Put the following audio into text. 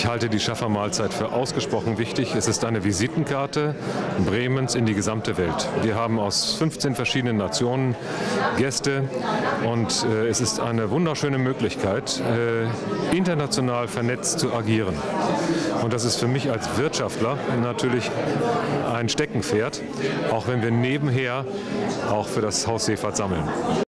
Ich halte die Schaffermahlzeit für ausgesprochen wichtig. Es ist eine Visitenkarte Bremens in die gesamte Welt. Wir haben aus 15 verschiedenen Nationen Gäste und äh, es ist eine wunderschöne Möglichkeit, äh, international vernetzt zu agieren. Und das ist für mich als Wirtschaftler natürlich ein Steckenpferd, auch wenn wir nebenher auch für das Haus Seefahrt sammeln.